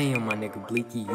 Damn, my nigga Bleaky, you.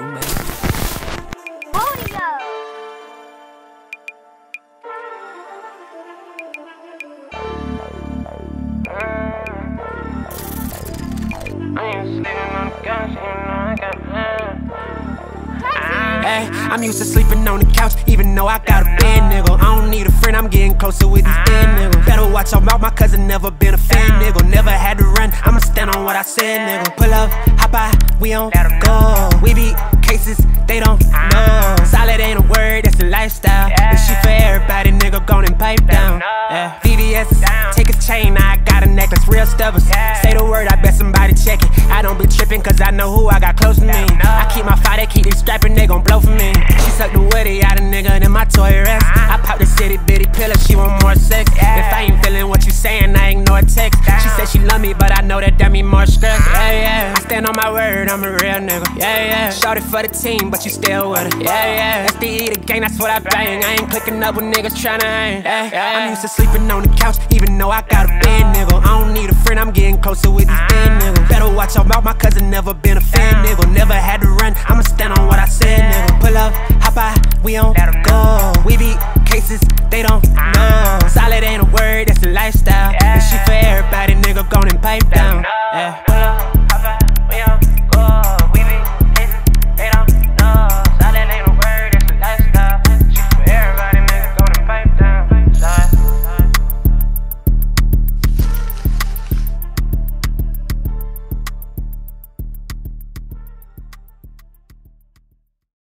Hey, I'm used to sleeping on the couch, even though I got a bed, nigga. I don't need a friend, I'm getting closer with these bad nigga. Better watch out about my cousin, never been a fan, nigga. Never had to run, I'ma stand on what I said, nigga. Pull up, hop out, we on go. We beat cases, they don't know. Solid ain't a word, that's a lifestyle. Yeah. And she for everybody, nigga, gone and pipe down. Yeah, VVS, take a chain, I got a necklace, real stubbers. Say the word, I bet somebody check it. I don't be tripping, cause I know who I got close to me. I keep my fire, they keep it strapping, they gon' blow for me. She suck the woody out a nigga in my toy rest. I pop the city bitty pillar, she want more sex. If I ain't feeling what you saying, I ain't ignore text. She said she love me, but I know that that mean more stress. Yeah, yeah. I stand on my word, I'm a real nigga. Yeah, yeah. Shout it for the team, but you still with her. Yeah, yeah. That's the gang, that's what I bang. I ain't clicking up with niggas tryna hang. Yeah, yeah. I'm used to sleeping on the couch, even though I got a bed, nigga. I don't need a friend, I'm getting closer with these bad niggas. Better watch out my cousin, never been a fan, nigga. Never had to run, I'ma stand on what I said, nigga. Pull up, hop out, we on Yeah.